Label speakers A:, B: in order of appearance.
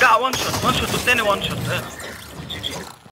A: Got one shot, one shot, just any one shot, yeah.